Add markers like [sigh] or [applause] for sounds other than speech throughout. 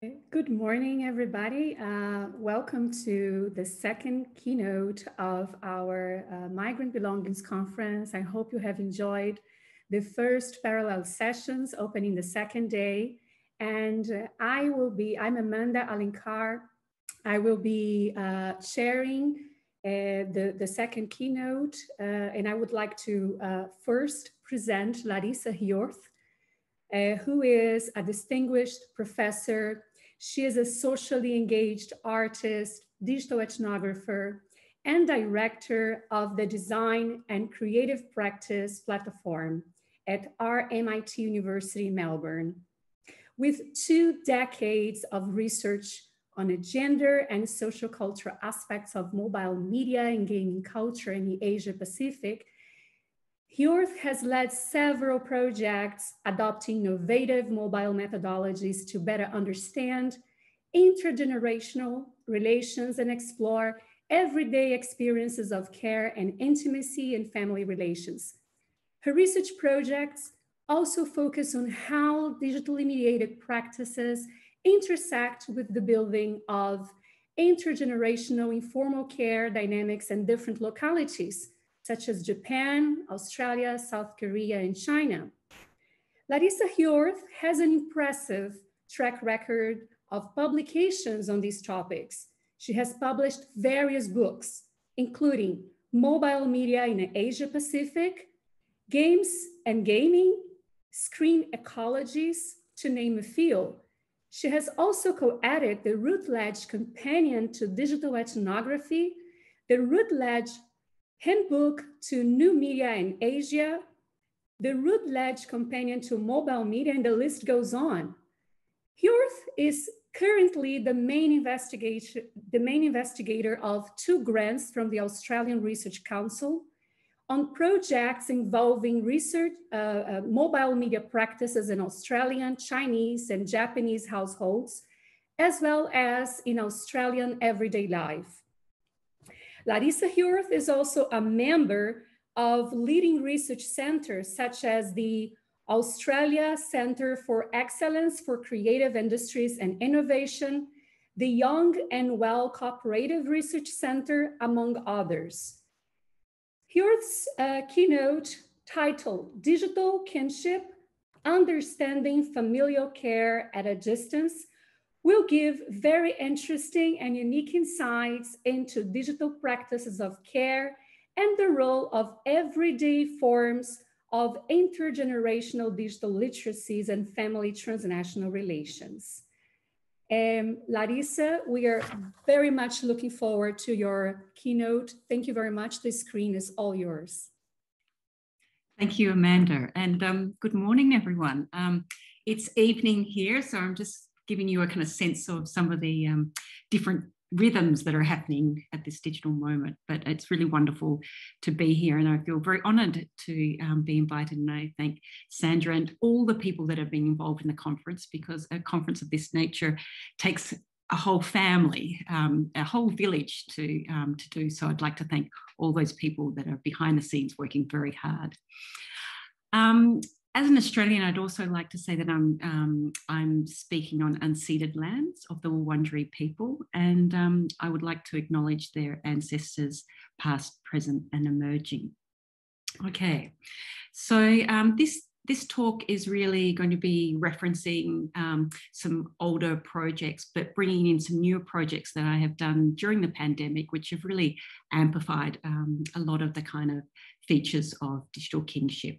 Good morning, everybody. Uh, welcome to the second keynote of our uh, Migrant Belongings Conference. I hope you have enjoyed the first parallel sessions opening the second day. And uh, I will be, I'm Amanda Alencar. I will be uh, sharing uh, the, the second keynote. Uh, and I would like to first present Larissa Hjorth, uh, who is a distinguished professor she is a socially engaged artist, digital ethnographer, and director of the Design and Creative Practice platform at RMIT University, Melbourne. With two decades of research on the gender and social cultural aspects of mobile media and gaming culture in the Asia Pacific, Hjorth has led several projects adopting innovative mobile methodologies to better understand intergenerational relations and explore everyday experiences of care and intimacy in family relations. Her research projects also focus on how digitally mediated practices intersect with the building of intergenerational informal care dynamics in different localities, such as Japan, Australia, South Korea, and China. Larissa Hjorth has an impressive track record of publications on these topics. She has published various books, including Mobile Media in the Asia Pacific, Games and Gaming, Screen Ecologies, to name a few. She has also co-edited the Routledge Companion to Digital Ethnography, the Routledge Handbook to New Media in Asia, the Routledge Companion to Mobile Media, and the list goes on. Hjorth is currently the main, investigation, the main investigator of two grants from the Australian Research Council on projects involving research, uh, uh, mobile media practices in Australian, Chinese, and Japanese households, as well as in Australian everyday life. Larissa Hjorth is also a member of leading research centers such as the Australia Center for Excellence for Creative Industries and Innovation, the Young and Well Cooperative Research Center, among others. Hjorth's uh, keynote titled Digital Kinship, Understanding Familial Care at a Distance will give very interesting and unique insights into digital practices of care and the role of everyday forms of intergenerational digital literacies and family transnational relations. Um, Larissa, we are very much looking forward to your keynote. Thank you very much. The screen is all yours. Thank you, Amanda. And um, good morning, everyone. Um, it's evening here, so I'm just giving you a kind of sense of some of the um, different rhythms that are happening at this digital moment. But it's really wonderful to be here, and I feel very honoured to um, be invited. And I thank Sandra and all the people that have been involved in the conference because a conference of this nature takes a whole family, um, a whole village to um, to do. So I'd like to thank all those people that are behind the scenes working very hard. Um, as an Australian, I'd also like to say that I'm um, I'm speaking on unceded lands of the Wurundjeri people, and um, I would like to acknowledge their ancestors, past, present, and emerging. Okay, so um, this this talk is really going to be referencing um, some older projects, but bringing in some newer projects that I have done during the pandemic, which have really amplified um, a lot of the kind of features of digital kinship.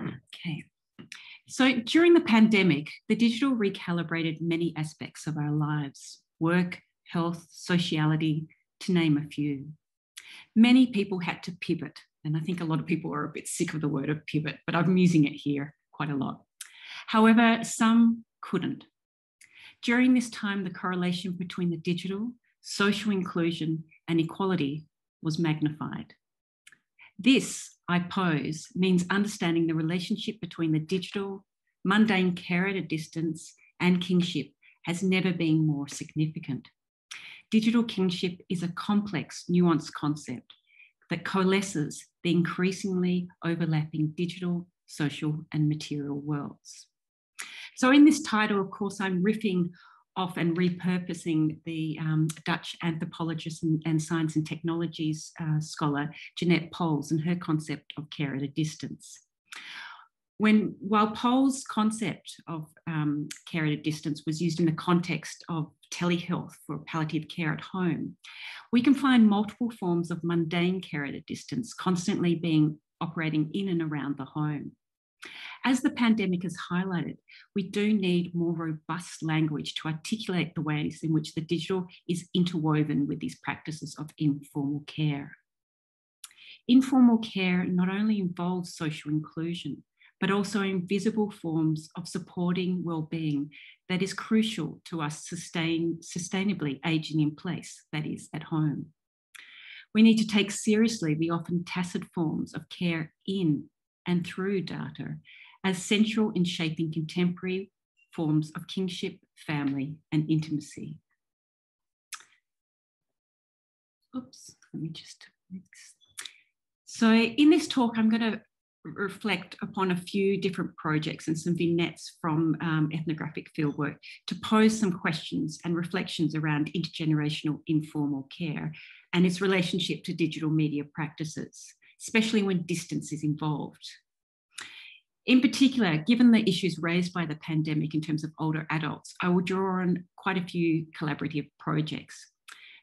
Okay. So during the pandemic, the digital recalibrated many aspects of our lives work, health, sociality, to name a few. Many people had to pivot, and I think a lot of people are a bit sick of the word of pivot, but I'm using it here quite a lot. However, some couldn't. During this time, the correlation between the digital, social inclusion, and equality was magnified. This I pose means understanding the relationship between the digital, mundane care at a distance, and kinship has never been more significant. Digital kinship is a complex, nuanced concept that coalesces the increasingly overlapping digital, social, and material worlds. So in this title, of course, I'm riffing off and repurposing the um, Dutch anthropologist and, and, science and technologies uh, scholar Jeanette Pols and her concept of care at a distance. When, while Pols' concept of um, care at a distance was used in the context of telehealth for palliative care at home, we can find multiple forms of mundane care at a distance constantly being operating in and around the home. As the pandemic has highlighted, we do need more robust language to articulate the ways in which the digital is interwoven with these practices of informal care. Informal care not only involves social inclusion, but also invisible forms of supporting well-being that is crucial to us sustain, sustainably aging in place, that is, at home. We need to take seriously the often tacit forms of care in and through data as central in shaping contemporary forms of kinship, family, and intimacy. Oops, let me just. So, in this talk, I'm going to reflect upon a few different projects and some vignettes from um, ethnographic fieldwork to pose some questions and reflections around intergenerational informal care and its relationship to digital media practices, especially when distance is involved. In particular, given the issues raised by the pandemic in terms of older adults, I will draw on quite a few collaborative projects.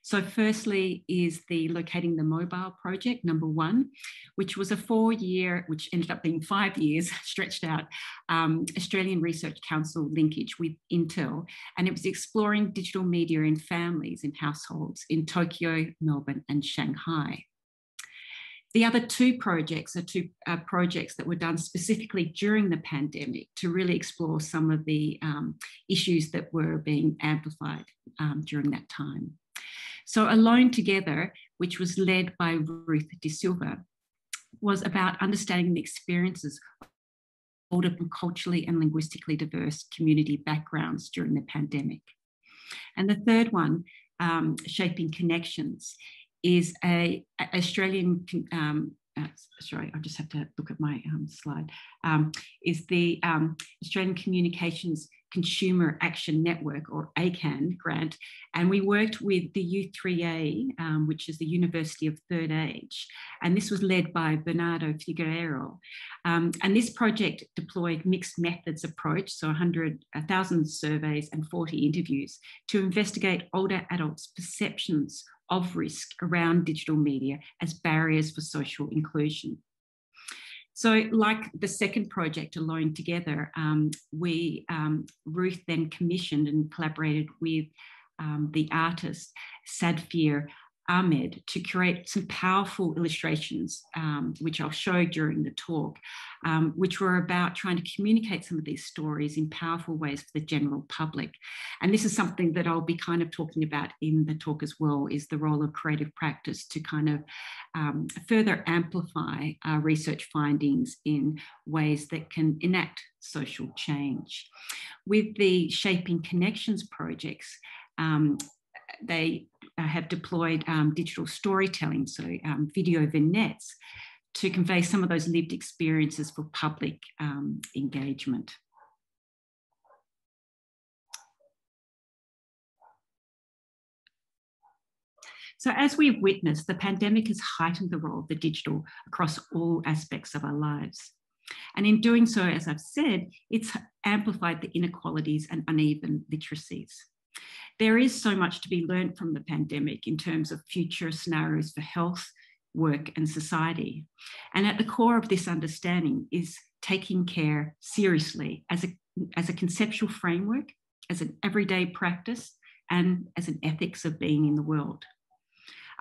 So, firstly, is the Locating the Mobile project, number one, which was a four year, which ended up being five years, [laughs] stretched out, um, Australian Research Council linkage with Intel. And it was exploring digital media in families, in households in Tokyo, Melbourne, and Shanghai. The other two projects are two uh, projects that were done specifically during the pandemic to really explore some of the um, issues that were being amplified um, during that time. So Alone Together, which was led by Ruth De Souza, was about understanding the experiences of older and culturally and linguistically diverse community backgrounds during the pandemic. And the third one, um, Shaping Connections, is a, a Australian um, uh, sorry, I just have to look at my um, slide, um, is the um, Australian Communications Consumer Action Network, or ACCAN grant. And we worked with the U3A, um, which is the University of Third Age. And this was led by Bernardo Figueiredo. Um, and this project deployed mixed methods approach, so 100, 1,000 surveys and 40 interviews to investigate older adults' perceptions of risk around digital media as barriers for social inclusion. So, like the second project, Alone Together, um, we um, Ruth then commissioned and collaborated with um, the artist Safdar Ahmed to create some powerful illustrations, um, which I'll show during the talk, um, which were about trying to communicate some of these stories in powerful ways for the general public. And this is something that I'll be kind of talking about in the talk as well, is the role of creative practice to kind of um, further amplify our research findings in ways that can enact social change. With the Shaping Connections projects, um, they uh, have deployed um, digital storytelling, so um, video vignettes, to convey some of those lived experiences for public um, engagement. So, as we've witnessed, the pandemic has heightened the role of the digital across all aspects of our lives. And in doing so, as I've said, it's amplified the inequalities and uneven literacies there is so much to be learned from the pandemic in terms of future scenarios for health, work, and society. And at the core of this understanding is taking care seriously as a, as a conceptual framework, as an everyday practice, and as an ethics of being in the world.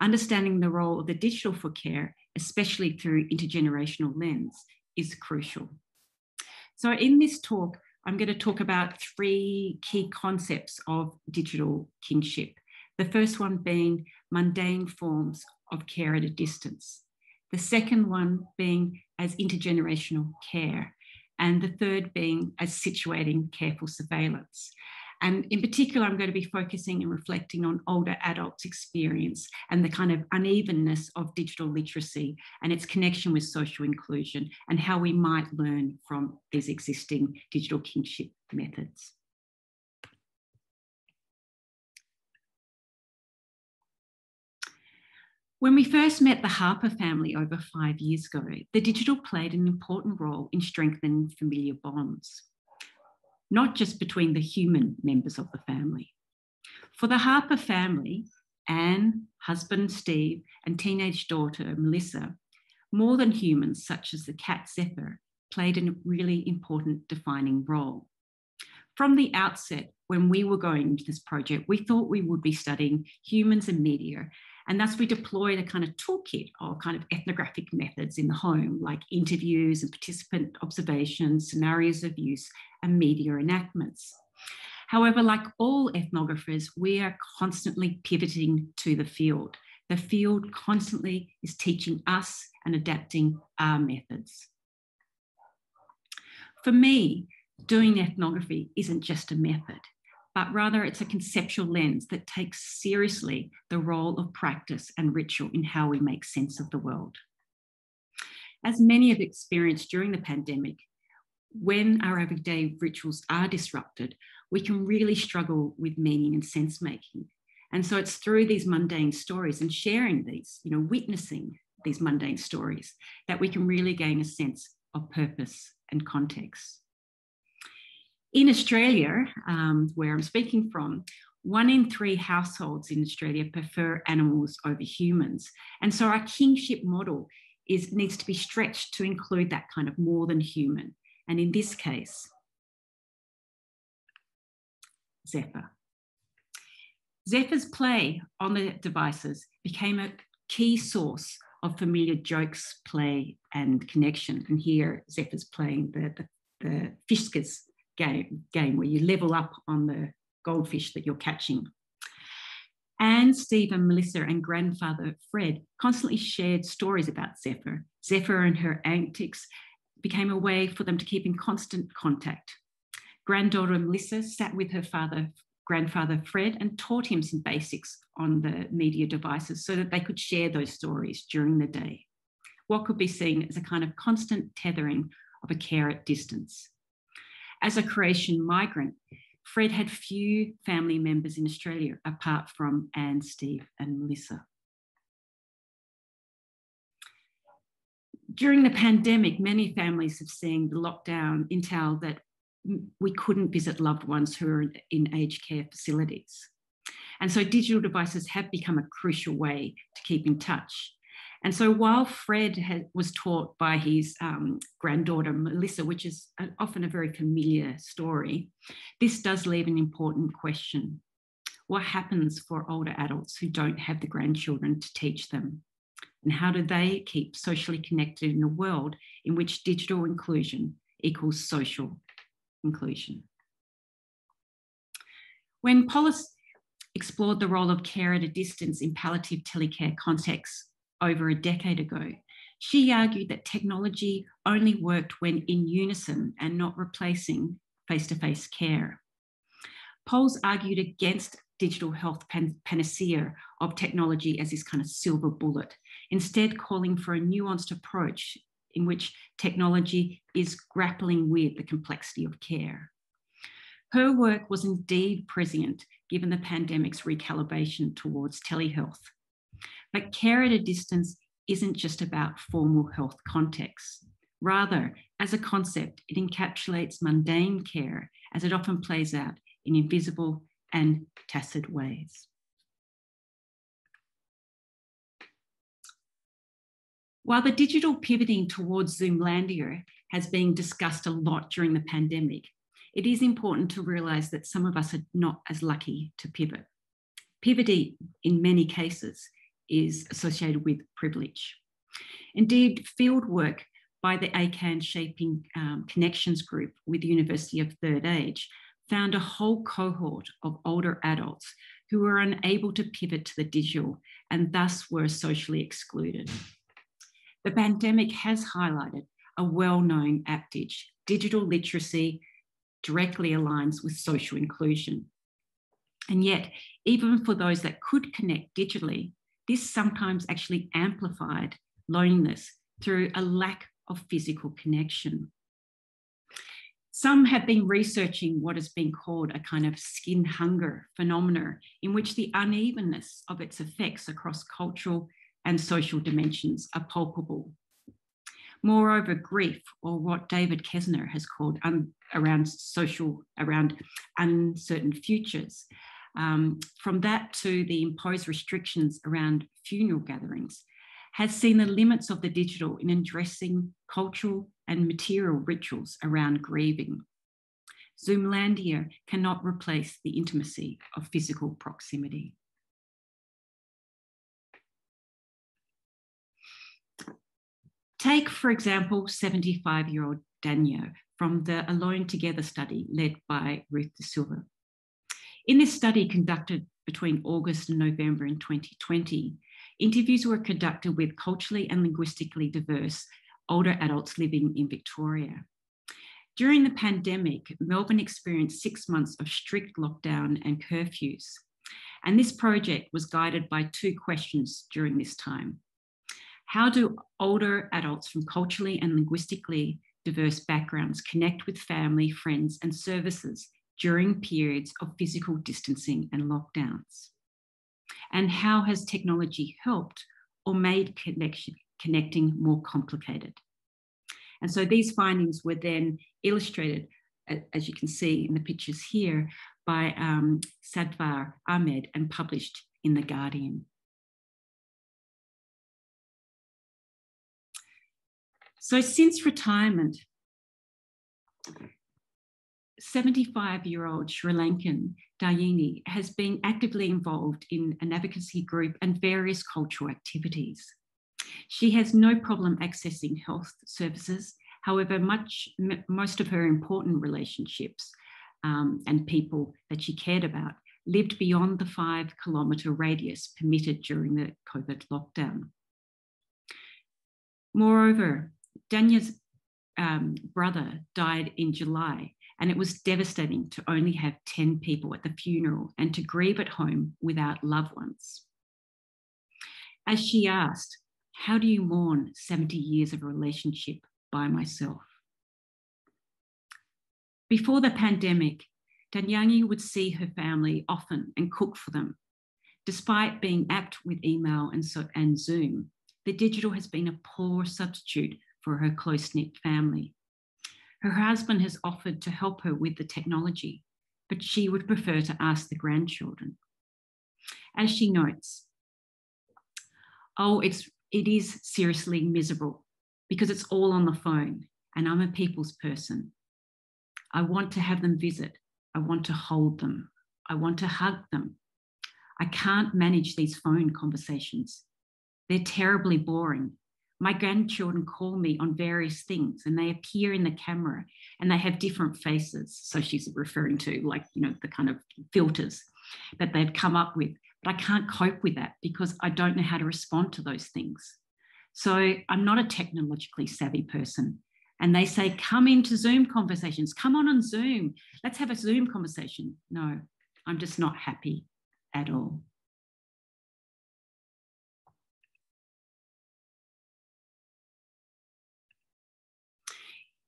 Understanding the role of the digital for care, especially through intergenerational lens, is crucial. So, in this talk, I'm going to talk about three key concepts of digital kinship. The first one being mundane forms of care at a distance. The second one being as intergenerational care. And the third being as situating careful surveillance. And in particular, I'm going to be focusing and reflecting on older adults' experience and the kind of unevenness of digital literacy and its connection with social inclusion and how we might learn from these existing digital kinship methods. When we first met the Harper family over five years ago, the digital played an important role in strengthening familiar bonds not just between the human members of the family. For the Harper family, Anne, husband Steve, and teenage daughter Melissa, more than humans such as the cat Zephyr played a really important defining role. From the outset, when we were going into this project, we thought we would be studying humans and media and thus we deployed a kind of toolkit of kind of ethnographic methods in the home, like interviews and participant observations, scenarios of use, and media enactments. However, like all ethnographers, we are constantly pivoting to the field. The field constantly is teaching us and adapting our methods. For me, doing ethnography isn't just a method but rather it's a conceptual lens that takes seriously the role of practice and ritual in how we make sense of the world. As many have experienced during the pandemic, when our everyday rituals are disrupted, we can really struggle with meaning and sense making. And so it's through these mundane stories and sharing these, you know, witnessing these mundane stories that we can really gain a sense of purpose and context. In Australia, um, where I'm speaking from, one in three households in Australia prefer animals over humans. And so our kinship model is, needs to be stretched to include that kind of more than human. And in this case, Zephyr. Zephyr's play on the devices became a key source of familiar jokes, play, and connection. And here, Zephyr's playing the, the, the game, game where you level up on the goldfish that you're catching. And Steve and Melissa and grandfather Fred constantly shared stories about Zephyr. Zephyr and her antics became a way for them to keep in constant contact. Granddaughter Melissa sat with her father, grandfather Fred, and taught him some basics on the media devices so that they could share those stories during the day. What could be seen as a kind of constant tethering of a care at distance. As a Croatian migrant, Fred had few family members in Australia apart from Anne, Steve, and Melissa. During the pandemic, many families have seen the lockdown entail that we couldn't visit loved ones who are in aged care facilities. And so digital devices have become a crucial way to keep in touch. And so while Fred had, was taught by his um, granddaughter Melissa, which is a, often a very familiar story, this does leave an important question. What happens for older adults who don't have the grandchildren to teach them? And how do they keep socially connected in a world in which digital inclusion equals social inclusion? When Pols explored the role of care at a distance in palliative telecare contexts, over a decade ago, she argued that technology only worked when in unison and not replacing face to face care. Pols argued against digital health pan- panacea of technology as this kind of silver bullet, instead, calling for a nuanced approach in which technology is grappling with the complexity of care. Her work was indeed prescient given the pandemic's recalibration towards telehealth. But care at a distance isn't just about formal health contexts. Rather, as a concept, it encapsulates mundane care as it often plays out in invisible and tacit ways. While the digital pivoting towards Zoomlandia has been discussed a lot during the pandemic, it is important to realise that some of us are not as lucky to pivot. Pivoting, in many cases, is associated with privilege. Indeed, fieldwork by the ACCAN Shaping um, Connections Group with the University of Third Age found a whole cohort of older adults who were unable to pivot to the digital and thus were socially excluded. The pandemic has highlighted a well known aptitude digital literacy directly aligns with social inclusion. And yet, even for those that could connect digitally, this sometimes actually amplified loneliness through a lack of physical connection. Some have been researching what has been called a kind of skin hunger phenomena, in which the unevenness of its effects across cultural and social dimensions are palpable. Moreover, grief, or what David Kessler has called un, around social, around uncertain futures, um, from that to the imposed restrictions around funeral gatherings, has seen the limits of the digital in addressing cultural and material rituals around grieving. Zoomlandia cannot replace the intimacy of physical proximity. Take, for example, 75 year old Daniel from the Alone Together study led by Ruth De Souza. In this study conducted between August and November in 2020, interviews were conducted with culturally and linguistically diverse older adults living in Victoria. During the pandemic, Melbourne experienced six months of strict lockdown and curfews. And this project was guided by two questions during this time. How do older adults from culturally and linguistically diverse backgrounds connect with family, friends, and services during periods of physical distancing and lockdowns? And how has technology helped or made connection, connecting more complicated. And so these findings were then illustrated, as you can see in the pictures here, by um, Safdar Ahmed and published in The Guardian. So since retirement, 75 year old Sri Lankan Dayini has been actively involved in an advocacy group and various cultural activities. She has no problem accessing health services. However, much, most of her important relationships um, and people that she cared about lived beyond the five kilometre radius permitted during the COVID lockdown. Moreover, Danya's um, brother died in July, and it was devastating to only have 10 people at the funeral and to grieve at home without loved ones. As she asked, how do you mourn 70 years of a relationship by myself? Before the pandemic, Danyangi would see her family often and cook for them. Despite being apt with email and, so, and Zoom, the digital has been a poor substitute for her close knit family. Her husband has offered to help her with the technology, but she would prefer to ask the grandchildren. As she notes, oh, it's it is seriously miserable because it's all on the phone and I'm a people's person. I want to have them visit. I want to hold them. I want to hug them. I can't manage these phone conversations. They're terribly boring. My grandchildren call me on various things and they appear in the camera and they have different faces. So she's referring to, like, you know, the kind of filters that they've come up with. But I can't cope with that because I don't know how to respond to those things. So I'm not a technologically savvy person. And they say, come into Zoom conversations, come on on Zoom. Let's have a Zoom conversation. No, I'm just not happy at all.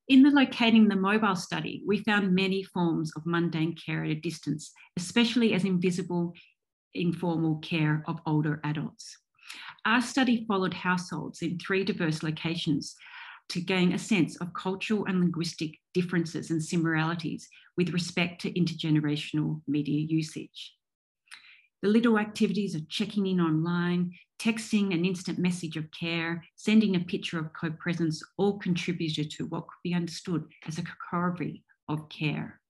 In the locating the mobile study, we found many forms of mundane care at a distance, especially as invisible informal care of older adults. Our study followed households in three diverse locations to gain a sense of cultural and linguistic differences and similarities with respect to intergenerational media usage. The little activities of checking in online, texting an instant message of care, sending a picture of co presence all contributed to what could be understood as a corroboree of care.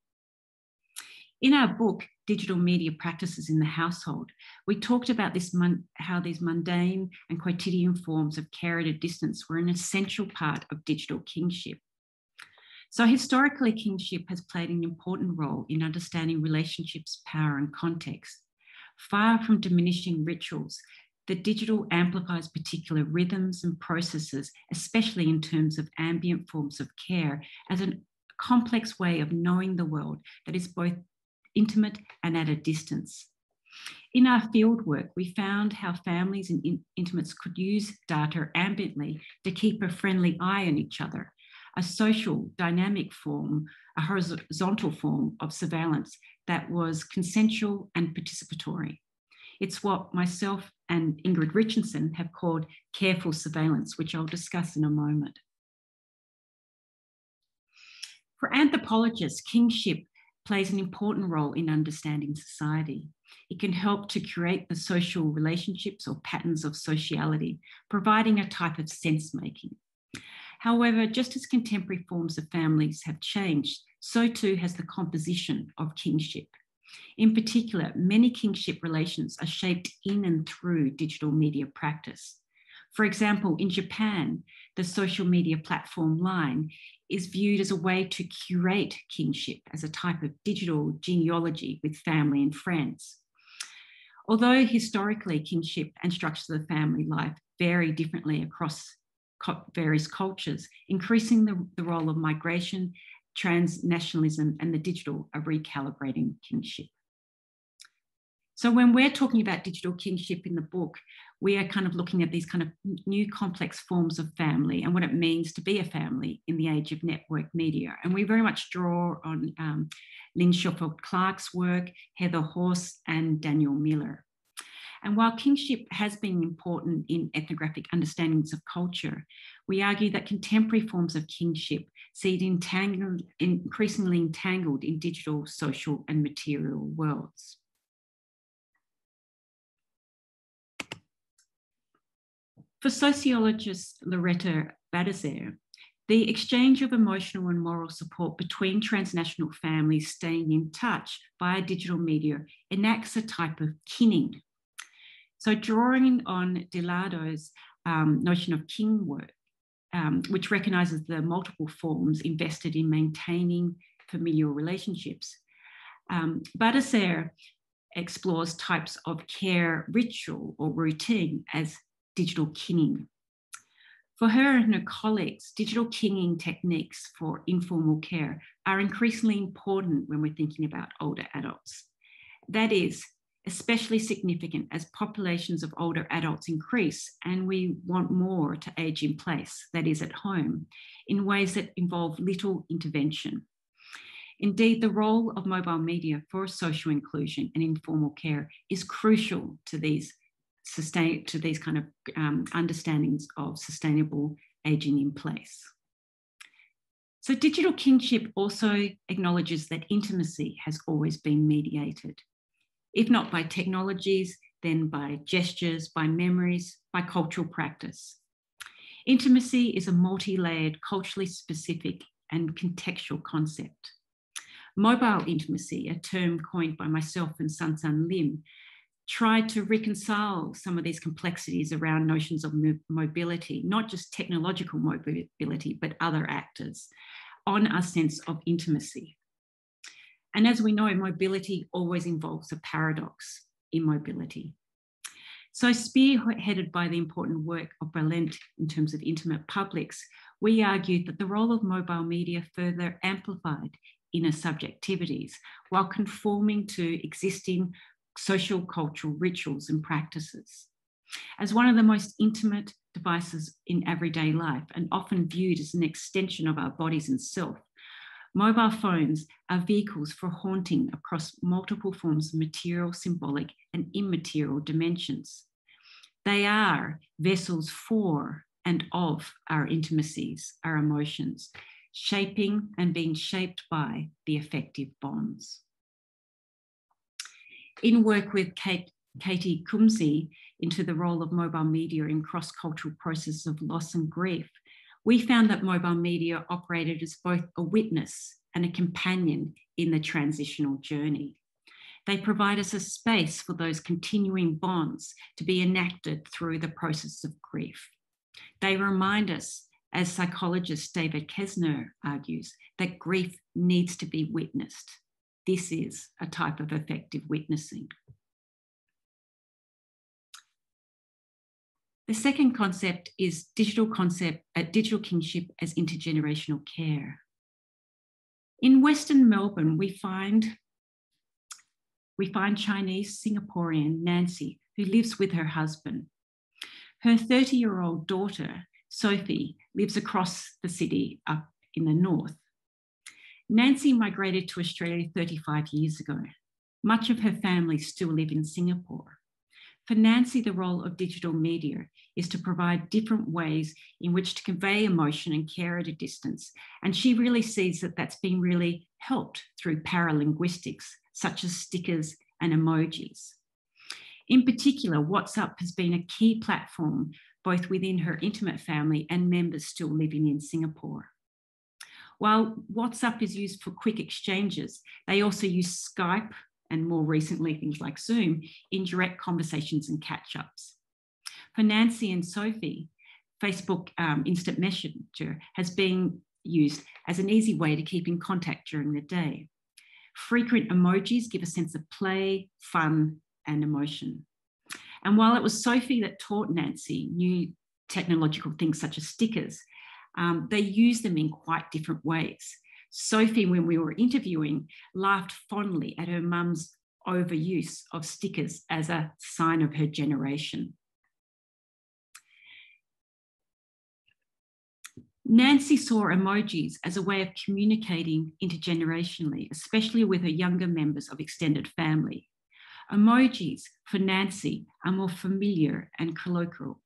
In our book, Digital Media Practices in the Household, we talked about this how these mundane and quotidian forms of care at a distance were an essential part of digital kinship. So, historically, kinship has played an important role in understanding relationships, power, and context. Far from diminishing rituals, the digital amplifies particular rhythms and processes, especially in terms of ambient forms of care, as a complex way of knowing the world that is both intimate and at a distance. In our fieldwork, we found how families and in- intimates could use data ambiently to keep a friendly eye on each other, a social, dynamic form, a horizontal form of surveillance that was consensual and participatory. It's what myself and Ingrid Richardson have called careful surveillance, which I'll discuss in a moment. For anthropologists, kinship plays an important role in understanding society. It can help to create the social relationships or patterns of sociality, providing a type of sense making. However, just as contemporary forms of families have changed, so too has the composition of kinship. In particular, many kinship relations are shaped in and through digital media practice. For example, in Japan, the social media platform Line is viewed as a way to curate kinship as a type of digital genealogy with family and friends. Although historically kinship and structures of the family life vary differently across various cultures, increasing the, the role of migration transnationalism, and the digital are recalibrating kinship. So when we're talking about digital kinship in the book, we are kind of looking at these kind of new complex forms of family and what it means to be a family in the age of network media. And we very much draw on um, Lynn Schofield Clark's work, Heather Horst, and Daniel Miller. And while kinship has been important in ethnographic understandings of culture, we argue that contemporary forms of kinship see it entangled, increasingly entangled in digital, social, and material worlds. For sociologist Loretta Baldassar, the exchange of emotional and moral support between transnational families staying in touch via digital media enacts a type of kinning so drawing on Delado's um, notion of kin work, um, which recognizes the multiple forms invested in maintaining familial relationships. Um, Baldassar explores types of care ritual or routine as digital kinning. For her and her colleagues, digital kinning techniques for informal care are increasingly important when we're thinking about older adults. That is, especially significant as populations of older adults increase and we want more to age in place, that is, at home, in ways that involve little intervention. Indeed, the role of mobile media for social inclusion and informal care is crucial to these sustain to these kind of um, understandings of sustainable aging in place. So, digital kinship also acknowledges that intimacy has always been mediated if not by technologies, then by gestures, by memories, by cultural practice. Intimacy is a multi layered, culturally specific, and contextual concept. Mobile intimacy, a term coined by myself and Sun Sun Lim, tried to reconcile some of these complexities around notions of mobility, not just technological mobility, but other actors, on a sense of intimacy. And as we know, mobility always involves a paradox in mobility. So, spearheaded by the important work of Berlant in terms of intimate publics, we argued that the role of mobile media further amplified inner subjectivities while conforming to existing social cultural rituals and practices. As one of the most intimate devices in everyday life and often viewed as an extension of our bodies and self, Mobile phones are vehicles for haunting across multiple forms of material, symbolic, and immaterial dimensions. They are vessels for and of our intimacies, our emotions, shaping and being shaped by the affective bonds. In work with Kate, Katie Cumiskey into the role of mobile media in cross cultural processes of loss and grief, we found that mobile media operated as both a witness and a companion in the transitional journey. They provide us a space for those continuing bonds to be enacted through the process of grief. They remind us, as psychologist David Kessler argues, that grief needs to be witnessed. This is a type of effective witnessing. The second concept is digital concept, uh, digital kinship as intergenerational care. In Western Melbourne, we find we find Chinese Singaporean Nancy, who lives with her husband. Her 30 year old daughter, Sophie, lives across the city up in the north. Nancy migrated to Australia 35 years ago. Much of her family still live in Singapore. For Nancy, the role of digital media is to provide different ways in which to convey emotion and care at a distance. And she really sees that that's been really helped through paralinguistics, such as stickers and emojis. In particular, WhatsApp has been a key platform both within her intimate family and members still living in Singapore. While WhatsApp is used for quick exchanges, they also use Skype and more recently things like Zoom in direct conversations and catch ups. For Nancy and Sophie, Facebook um, Instant Messenger has been used as an easy way to keep in contact during the day. Frequent emojis give a sense of play, fun, and emotion. And while it was Sophie that taught Nancy new technological things such as stickers, um, they use them in quite different ways. Sophie, when we were interviewing, laughed fondly at her mum's overuse of stickers as a sign of her generation. Nancy saw emojis as a way of communicating intergenerationally, especially with her younger members of extended family. Emojis for Nancy are more familiar and colloquial.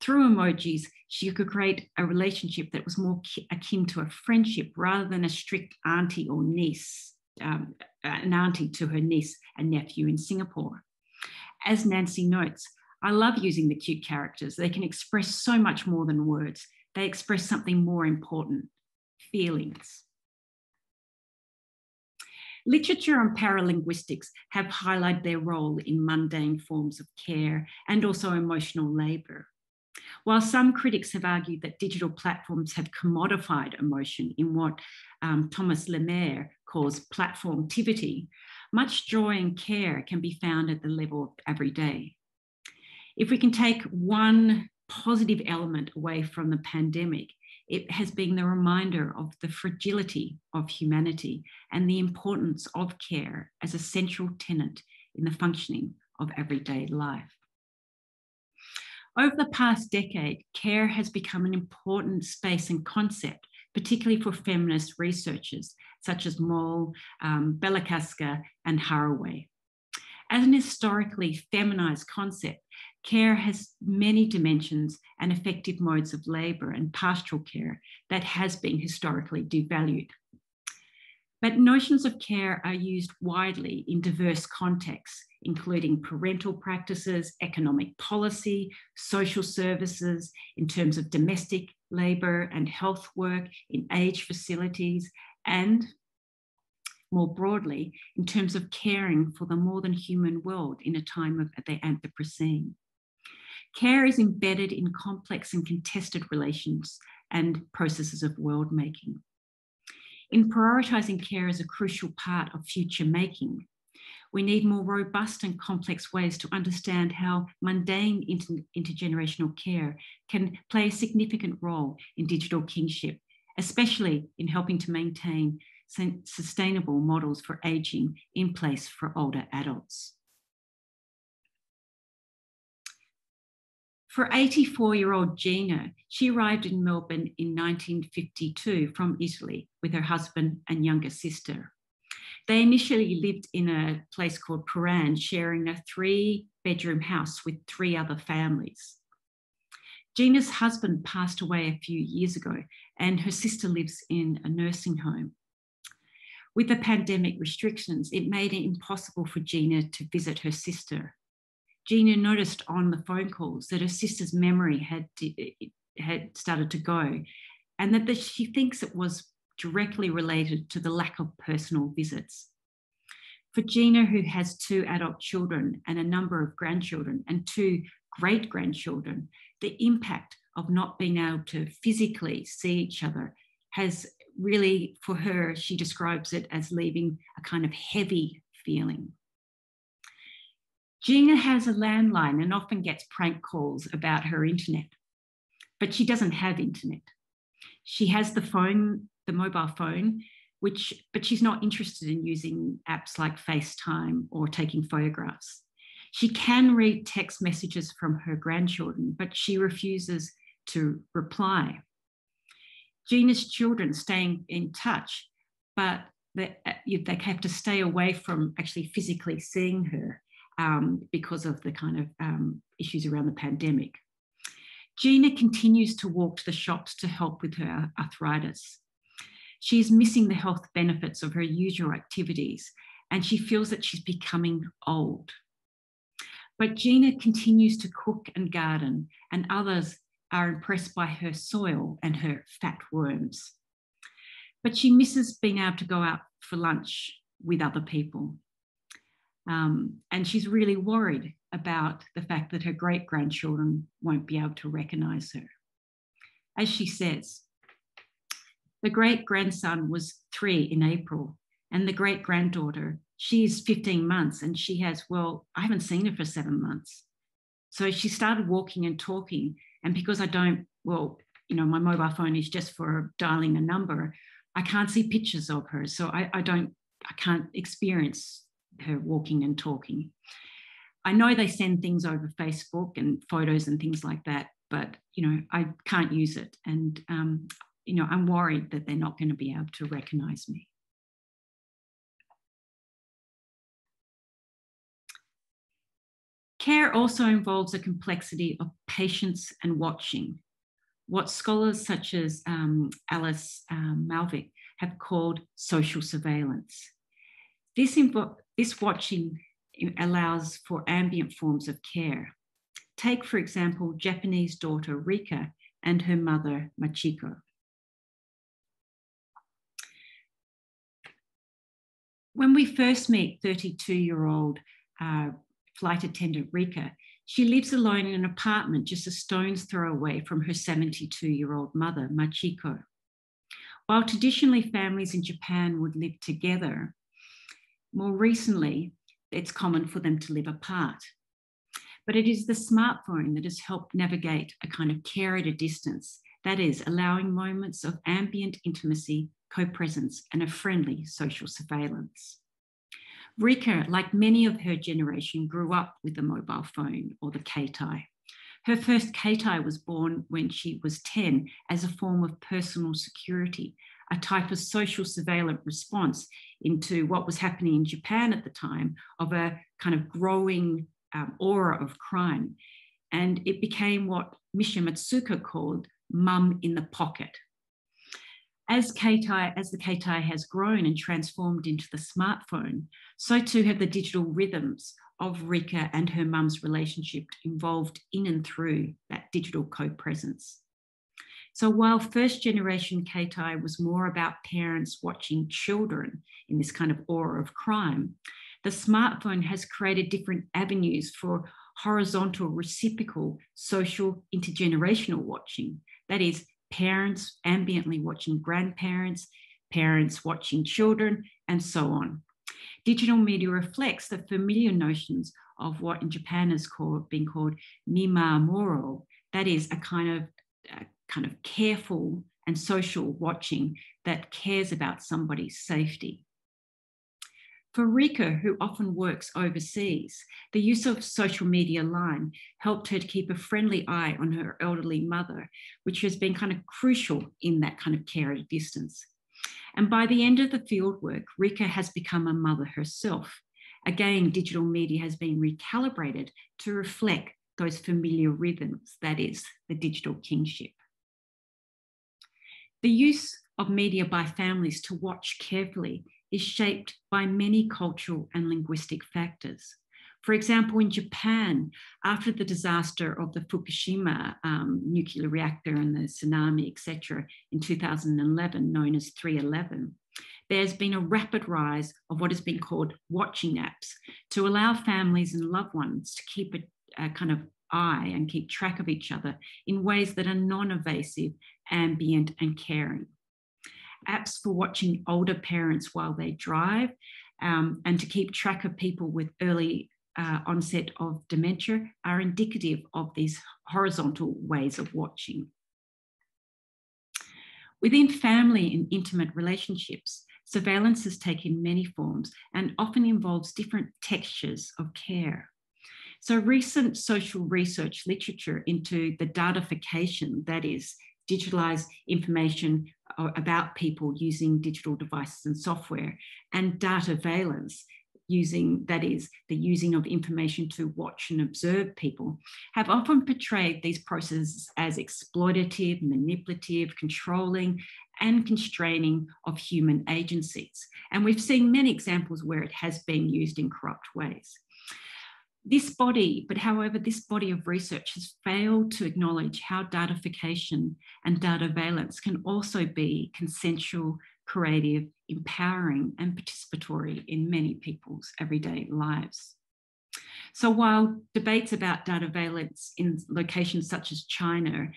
Through emojis, she could create a relationship that was more akin to a friendship rather than a strict auntie or niece, um, an auntie to her niece and nephew in Singapore. As Nancy notes, I love using the cute characters. They can express so much more than words. They express something more important feelings. Literature on paralinguistics have highlighted their role in mundane forms of care and also emotional labour. While some critics have argued that digital platforms have commodified emotion in what um, Thomas Lamarre calls platformativity, much joy and care can be found at the level of everyday. If we can take one positive element away from the pandemic, it has been the reminder of the fragility of humanity and the importance of care as a central tenet in the functioning of everyday life. Over the past decade, care has become an important space and concept, particularly for feminist researchers such as Mol, um, Bellacasa, and Haraway. As an historically feminized concept, care has many dimensions and effective modes of labour and pastoral care that has been historically devalued. But notions of care are used widely in diverse contexts, including parental practices, economic policy, social services, in terms of domestic labour and health work, in age facilities, and more broadly, in terms of caring for the more than human world in a time of the Anthropocene. Care is embedded in complex and contested relations and processes of world making. In prioritising care as a crucial part of future making, we need more robust and complex ways to understand how mundane inter- intergenerational care can play a significant role in digital kinship, especially in helping to maintain sustainable models for aging in place for older adults. For 84 year old Gina, she arrived in Melbourne in 1952 from Italy with her husband and younger sister. They initially lived in a place called Prahran, sharing a three bedroom house with three other families. Gina's husband passed away a few years ago, and her sister lives in a nursing home. With the pandemic restrictions, it made it impossible for Gina to visit her sister. Gina noticed on the phone calls that her sister's memory had, had started to go and that she thinks it was directly related to the lack of personal visits. For Gina, who has two adult children and a number of grandchildren and two great grandchildren, the impact of not being able to physically see each other has really, for her, she describes it as leaving a kind of heavy feeling. Gina has a landline and often gets prank calls about her internet, but she doesn't have internet. She has the phone, the mobile phone, which, but she's not interested in using apps like FaceTime or taking photographs. She can read text messages from her grandchildren, but she refuses to reply. Gina's children staying in touch, but they, uh, they have to stay away from actually physically seeing her um, because of the kind of um, issues around the pandemic. Gina continues to walk to the shops to help with her arthritis. She is missing the health benefits of her usual activities and she feels that she's becoming old. But Gina continues to cook and garden, and others are impressed by her soil and her fat worms. But she misses being able to go out for lunch with other people. Um, and she's really worried about the fact that her great grandchildren won't be able to recognize her. As she says, the great grandson was three in April, and the great granddaughter, she's 15 months, and she has, well, I haven't seen her for seven months. So she started walking and talking. And because I don't, well, you know, my mobile phone is just for dialing a number, I can't see pictures of her. So I, I don't, I can't experience her walking and talking. I know they send things over Facebook and photos and things like that, but you know, I can't use it. And um, you know, I'm worried that they're not going to be able to recognize me. Care also involves a complexity of patience and watching, what scholars such as um, Alice um, Marwick have called social surveillance. This, this watching allows for ambient forms of care. Take, for example, Japanese daughter Rika and her mother Machiko. When we first meet 32 year old uh, flight attendant Rika, she lives alone in an apartment just a stone's throw away from her 72 year old mother, Machiko. While traditionally families in Japan would live together, more recently, it's common for them to live apart. But it is the smartphone that has helped navigate a kind of care at a distance, that is, allowing moments of ambient intimacy, co presence, and a friendly social surveillance. Rika, like many of her generation, grew up with the mobile phone or the keitai. Her first keitai was born when she was 10 as a form of personal security, a type of social surveillance response into what was happening in Japan at the time of a kind of growing um, aura of crime. And it became what Misa Matsuda called mum in the pocket. As Keitai, as the Keitai has grown and transformed into the smartphone, so too have the digital rhythms of Rika and her mum's relationship involved in and through that digital co-presence. So while first generation Keitai was more about parents watching children in this kind of aura of crime, the smartphone has created different avenues for horizontal, reciprocal, social, intergenerational watching. That is, parents ambiently watching grandparents, parents watching children, and so on. Digital media reflects the familiar notions of what in Japan is called being called mimamoru, that is a kind of a kind of careful and social watching that cares about somebody's safety. For Rika, who often works overseas, the use of social media line helped her to keep a friendly eye on her elderly mother, which has been kind of crucial in that kind of care at a distance. And by the end of the fieldwork, Rika has become a mother herself. Again, digital media has been recalibrated to reflect those familiar rhythms, that is, the digital kinship. The use of media by families to watch carefully is shaped by many cultural and linguistic factors. For example, in Japan, after the disaster of the Fukushima um, nuclear reactor and the tsunami, etc., in 2011, known as 311, there's been a rapid rise of what has been called watching apps to allow families and loved ones to keep a, a kind of eye and keep track of each other in ways that are non invasive, ambient, and caring apps for watching older parents while they drive, um, and to keep track of people with early uh, onset of dementia are indicative of these horizontal ways of watching. Within family and intimate relationships, surveillance has taken many forms and often involves different textures of care. So, recent social research literature into the datafication, that is, digitalized information uh, about people using digital devices and software, and dataveillance, using that is the using of information to watch and observe people have often portrayed these processes as exploitative manipulative controlling and constraining of human agencies. And we've seen many examples where it has been used in corrupt ways this body, but however, this body of research has failed to acknowledge how datafication and dataveillance can also be consensual, creative, empowering, and participatory in many people's everyday lives. So while debates about dataveillance in locations such as China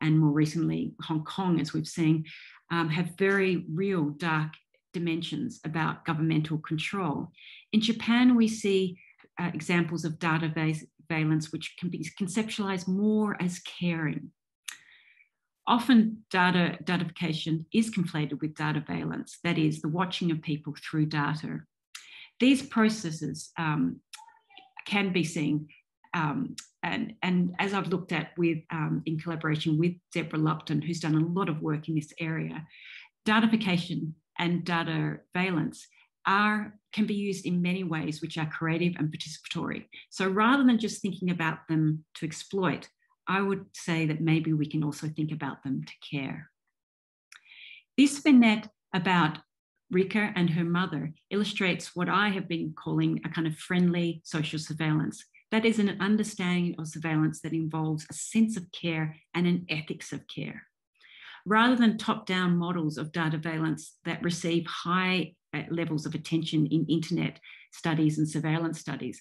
and more recently Hong Kong, as we've seen, um, have very real dark dimensions about governmental control. In Japan, we see uh, examples of dataveillance which can be conceptualized more as caring Often data datafication is conflated with dataveillance, that is, the watching of people through data. These processes um, can be seen, um, and, and as I've looked at with um, in collaboration with Deborah Lupton, who's done a lot of work in this area, datification and dataveillance are can be used in many ways which are creative and participatory. So rather than just thinking about them to exploit, I would say that maybe we can also think about them to care. This vignette about Rika and her mother illustrates what I have been calling a kind of friendly social surveillance. That is an understanding of surveillance that involves a sense of care and an ethics of care. Rather than top down models of data dataveillance that receive high Uh, levels of attention in internet studies and surveillance studies,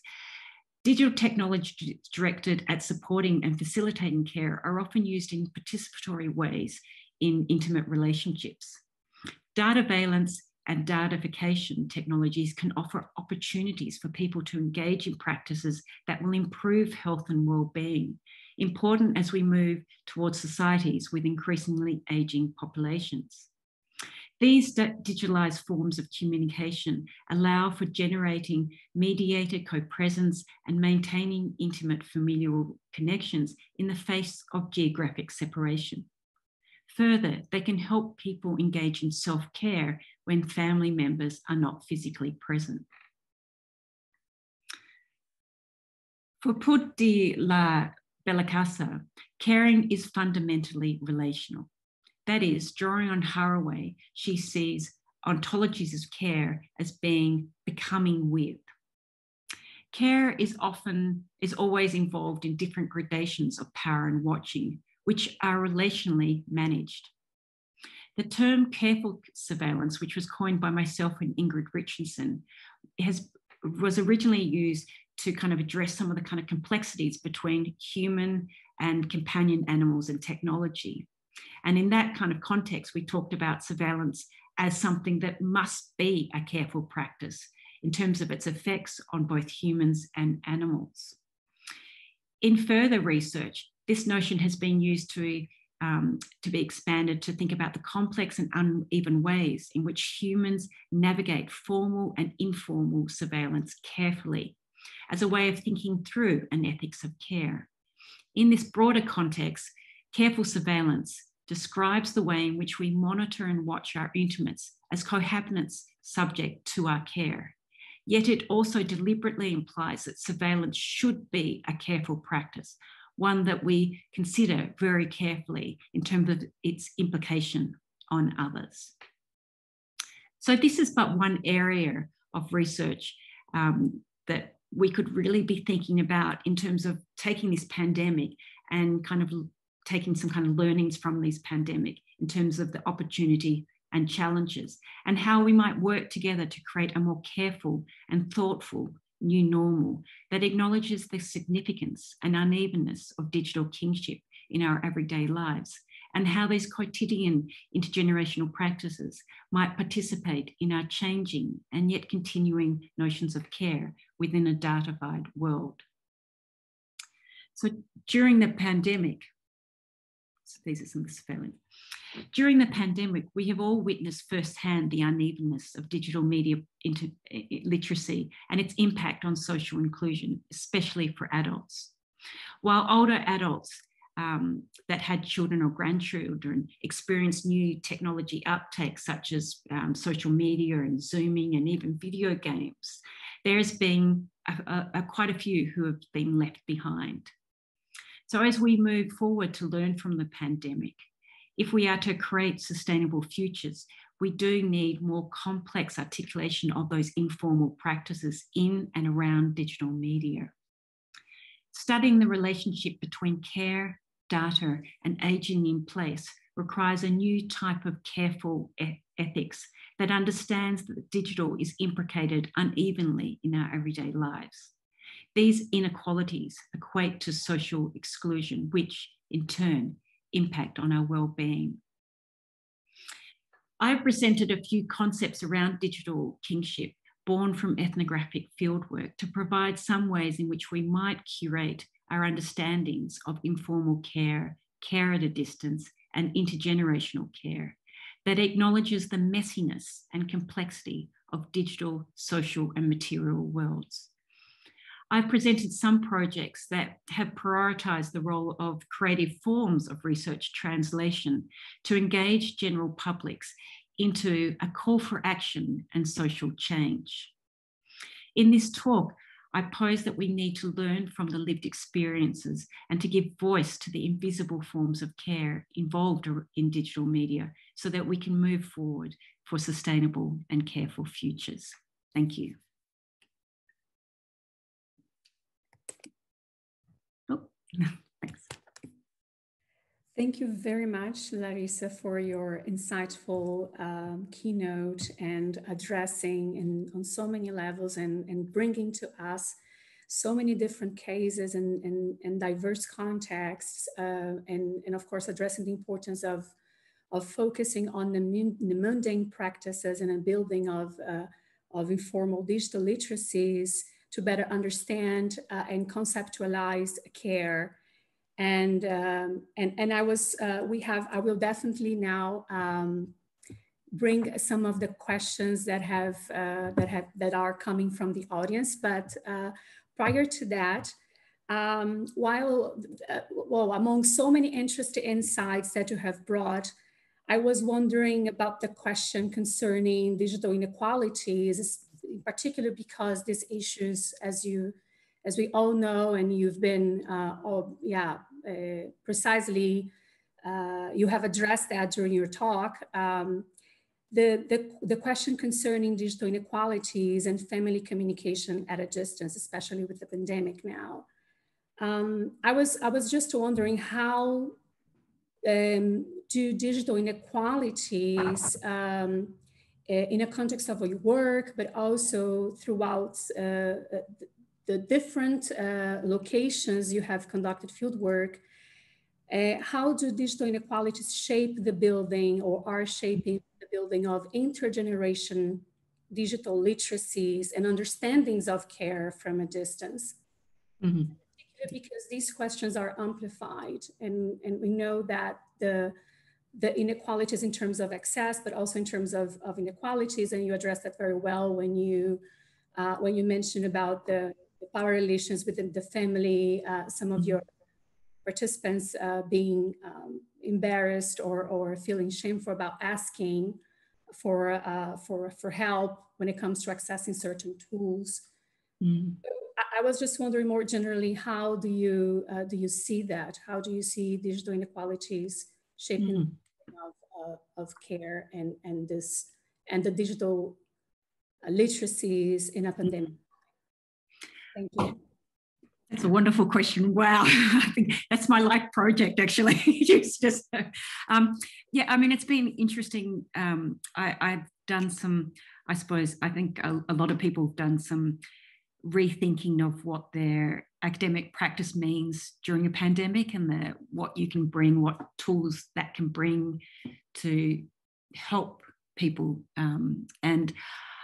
Digital technology directed at supporting and facilitating care are often used in participatory ways in intimate relationships. Dataveillance and datafication technologies can offer opportunities for people to engage in practices that will improve health and well-being, important as we move towards societies with increasingly aging populations. These digitalized forms of communication allow for generating mediated co-presence and maintaining intimate familial connections in the face of geographic separation. Further, they can help people engage in self-care when family members are not physically present. For Puig de la Bellacasa, caring is fundamentally relational. That is, drawing on Haraway, she sees ontologies of care as being becoming with. Care is often, is always involved in different gradations of power and watching, which are relationally managed. The term careful surveillance, which was coined by myself and Ingrid Richardson, has, was originally used to kind of address some of the kind of complexities between human and companion animals and technology. And in that kind of context, we talked about surveillance as something that must be a careful practice in terms of its effects on both humans and animals. In further research, this notion has been used to, um, to be expanded to think about the complex and uneven ways in which humans navigate formal and informal surveillance carefully as a way of thinking through an ethics of care. In this broader context, careful surveillance describes the way in which we monitor and watch our intimates as cohabitants subject to our care. Yet it also deliberately implies that surveillance should be a careful practice, one that we consider very carefully in terms of its implication on others. So, this is but one area of research um, that we could really be thinking about in terms of taking this pandemic and kind of taking some kind of learnings from this pandemic in terms of the opportunity and challenges and how we might work together to create a more careful and thoughtful new normal that acknowledges the significance and unevenness of digital kinship in our everyday lives and how these quotidian intergenerational practices might participate in our changing and yet continuing notions of care within a datafied world. So during the pandemic, These are some of the. During the pandemic, we have all witnessed firsthand the unevenness of digital media literacy and its impact on social inclusion, especially for adults. While older adults um, that had children or grandchildren experienced new technology uptake, such as um, social media and Zooming and even video games, there's been a, a, a, quite a few who have been left behind. So, as we move forward to learn from the pandemic, if we are to create sustainable futures, we do need more complex articulation of those informal practices in and around digital media. Studying the relationship between care, data, and aging in place requires a new type of careful e- ethics that understands that the digital is implicated unevenly in our everyday lives. These inequalities equate to social exclusion, which in turn impact on our well-being. I've presented a few concepts around digital kinship born from ethnographic fieldwork to provide some ways in which we might curate our understandings of informal care, care at a distance, and intergenerational care that acknowledges the messiness and complexity of digital, social, and material worlds. I've presented some projects that have prioritised the role of creative forms of research translation to engage general publics into a call for action and social change. In this talk, I pose that we need to learn from the lived experiences and to give voice to the invisible forms of care involved in digital media so that we can move forward for sustainable and careful futures. Thank you. Oh, thanks. Thank you very much, Larissa, for your insightful um, keynote and addressing in, on so many levels and, and bringing to us so many different cases and, and, and diverse contexts, uh, and, and of course, addressing the importance of, of focusing on the, the mundane practices and a building of, uh, of informal digital literacies to better understand uh, and conceptualize care and um, and and I was uh, we have I will definitely now um, bring some of the questions that have uh, that have that are coming from the audience. But uh, prior to that, um, while uh, well among so many interesting insights that you have brought. I was wondering about the question concerning digital inequalities, in particular because these issues, as you, as we all know, and you've been, uh, all, yeah, uh, precisely, uh, you have addressed that during your talk. Um, the, the, the question concerning digital inequalities and family communication at a distance, especially with the pandemic now. Um, I, was, I was just wondering how um, do digital inequalities um, in a context of your work, but also throughout uh, the different uh, locations you have conducted fieldwork, uh, how do digital inequalities shape the building or are shaping the building of intergeneration digital literacies and understandings of care from a distance? Mm-hmm. Because these questions are amplified, and, and we know that the the inequalities in terms of access, but also in terms of, of inequalities, and you address that very well when you uh, when you mentioned about the the power relations within the family, uh, some of mm-hmm. your participants uh, being um, embarrassed or, or feeling shameful about asking for, uh, for, for help when it comes to accessing certain tools. Mm. I, I, was just wondering more generally, how do you, uh, do you see that? How do you see digital inequalities shaping mm. of, uh, of care and, and, this, and the digital literacies in a pandemic? Thank you. That's a wonderful question. Wow, [laughs] I think that's my life project actually. [laughs] just, um, yeah, I mean, it's been interesting. Um, I, have done some, I suppose, I think a, a, lot of people have done some rethinking of what their academic practice means during a pandemic and the, what you can bring, what tools that can bring to help people. Um, and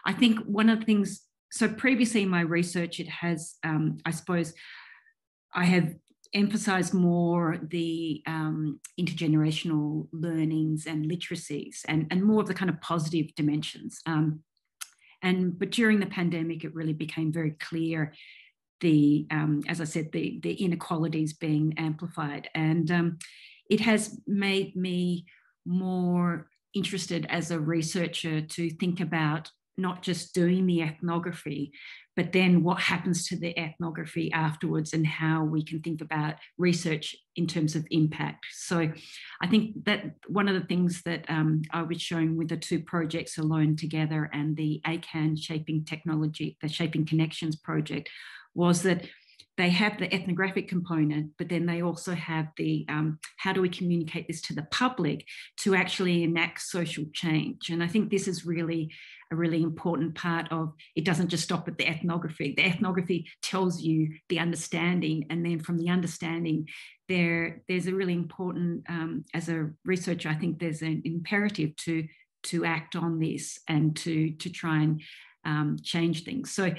I think one of the things so previously in my research, it has, um, I suppose, I have emphasized more the um, intergenerational learnings and literacies and, and more of the kind of positive dimensions. Um, and but during the pandemic, it really became very clear the, um, as I said, the, the inequalities being amplified. And um, it has made me more interested as a researcher to think about not just doing the ethnography, but then what happens to the ethnography afterwards and how we can think about research in terms of impact. So I think that one of the things that um, I was showing with the two projects alone together and the ACCAN Shaping Technology, the Shaping Connections project, was that they have the ethnographic component, but then they also have the um, how do we communicate this to the public to actually enact social change. And I think this is really a really important part of it doesn't just stop at the ethnography. The ethnography tells you the understanding, and then from the understanding, there there's a really important um, as a researcher, I think there's an imperative to to act on this and to to try and um, change things. So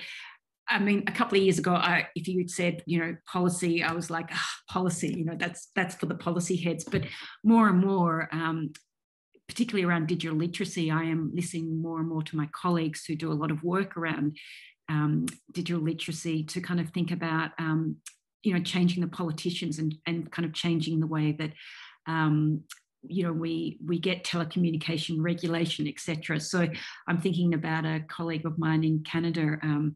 I mean, a couple of years ago, I, if you'd said, you know, policy, I was like, oh, policy, you know, that's that's for the policy heads. But more and more, um, particularly around digital literacy, I am listening more and more to my colleagues who do a lot of work around um, digital literacy to kind of think about, um, you know, changing the politicians and and kind of changing the way that. Um, you know we we get telecommunication regulation etc so i'm thinking about a colleague of mine in canada um,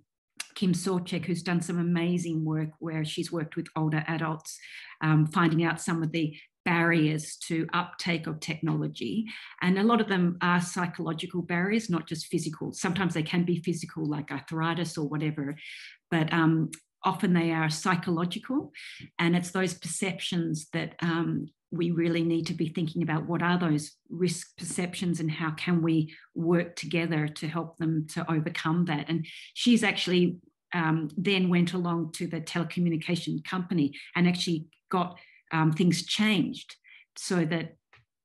Kim Sawchuk, who's done some amazing work where she's worked with older adults, um, finding out some of the barriers to uptake of technology. And a lot of them are psychological barriers, not just physical. Sometimes they can be physical, like arthritis or whatever, but um, often they are psychological. And it's those perceptions that um, we really need to be thinking about what are those risk perceptions and how can we work together to help them to overcome that. And she's actually um, then went along to the telecommunication company and actually got um, things changed so that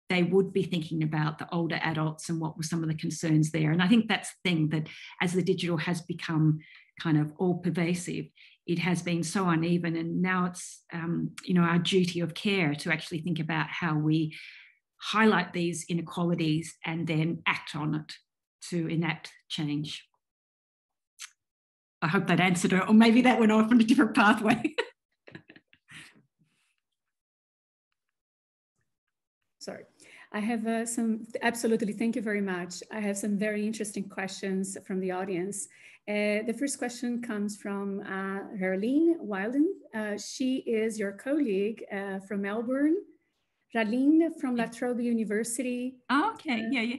they would be thinking about the older adults and what were some of the concerns there. And I think that's the thing that as the digital has become kind of all pervasive, it has been so uneven and now it's um, you know our duty of care to actually think about how we highlight these inequalities and then act on it to enact change i hope that answered it or maybe that went off on a different pathway [laughs] sorry I have uh, some, absolutely, thank you very much. I have some very interesting questions from the audience. Uh, the first question comes from uh, Raelene Wilding. Uh, she is your colleague uh, from Melbourne. Raelene from La Trobe University. Oh, okay, yeah, yeah.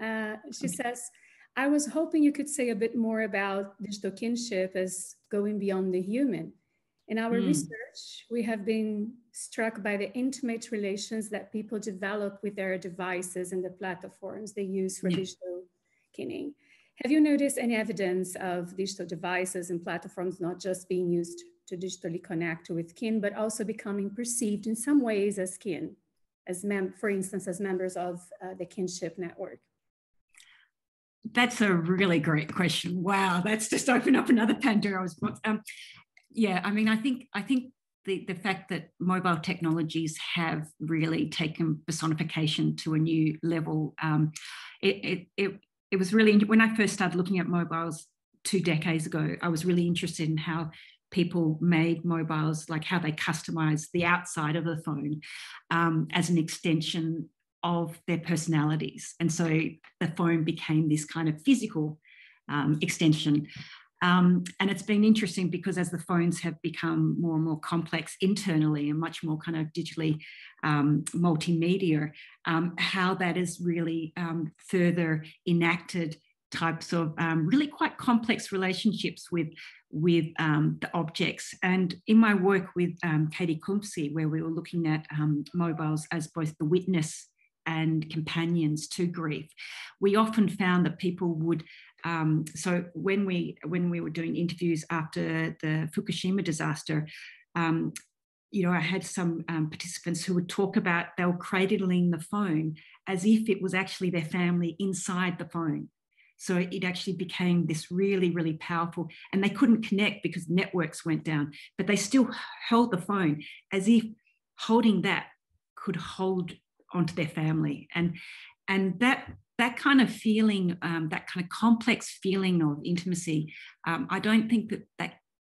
Uh, she okay. says, I was hoping you could say a bit more about digital kinship as going beyond the human. In our mm. research, we have been struck by the intimate relations that people develop with their devices and the platforms they use for yeah. digital kinning. Have you noticed any evidence of digital devices and platforms not just being used to digitally connect with kin, but also becoming perceived in some ways as kin, as mem- for instance, as members of uh, the kinship network? That's a really great question. Wow, that's just opened up another Pandora's box. Um, yeah, I mean, I think I think the, the fact that mobile technologies have really taken personification to a new level. Um, it, it, it, it was really, when I first started looking at mobiles two decades ago, I was really interested in how people made mobiles, like how they customized the outside of the phone um, as an extension of their personalities. And so the phone became this kind of physical um, extension. Um, and it's been interesting because as the phones have become more and more complex internally and much more kind of digitally um, multimedia, um, how that has really um, further enacted types of um, really quite complex relationships with with um, the objects. And in my work with Katie Cumiskey, where we were looking at mobiles as both the witness and companions to grief, we often found that people would um, so when we when we were doing interviews after the Fukushima disaster, um, you know, I had some um, participants who would talk about they were cradling the phone as if it was actually their family inside the phone. So it actually became this really, really powerful, and they couldn't connect because networks went down, but they still held the phone as if holding that could hold onto their family. And and that that kind of feeling, um, that kind of complex feeling of intimacy, um, I don't think that that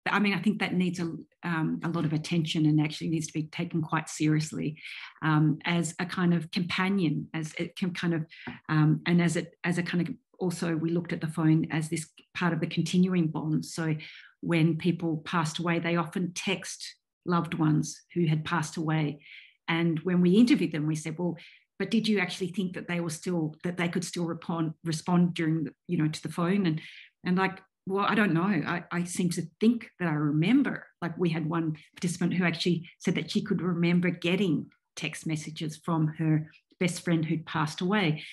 I mean, I think that needs a, um, a lot of attention and actually needs to be taken quite seriously um, as a kind of companion, as it can kind of, um, and as it as a kind of also we looked at the phone as this part of the continuing bond. So when people passed away, they often text loved ones who had passed away, and when we interviewed them, we said, well. But did you actually think that they were still that they could still respond respond during the, you know to the phone and and like well, I don't know. I, I, seem to think that I remember. Like we had one participant who actually said that she could remember getting text messages from her best friend who'd passed away.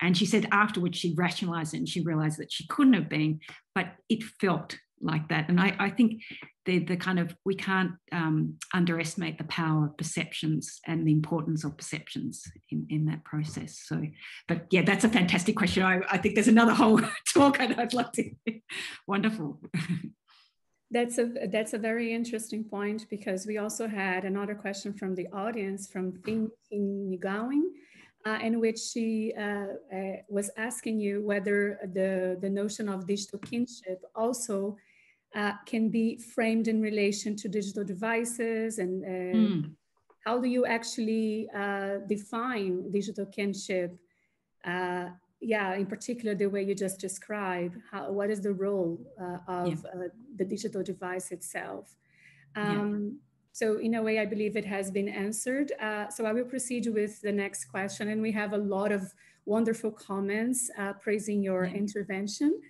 And she said afterwards she rationalized it and she realized that she couldn't have been, but it felt like that. And I, I think the, the kind of, we can't um, underestimate the power of perceptions and the importance of perceptions in, in that process. So, but yeah, that's a fantastic question. I, I think there's another whole [laughs] talk I'd, love to. Wonderful. That's a that's a very interesting point because we also had another question from the audience from Finn Nguyen, uh, in which she uh, uh, was asking you whether the, the notion of digital kinship also uh, can be framed in relation to digital devices and mm. how do you actually uh, define digital kinship uh, yeah in particular the way you just described how, what is the role uh, of yeah. the digital device itself um, yeah. So in a way, I believe it has been answered. so I will proceed with the next question. And we have a lot of wonderful comments praising your yeah. intervention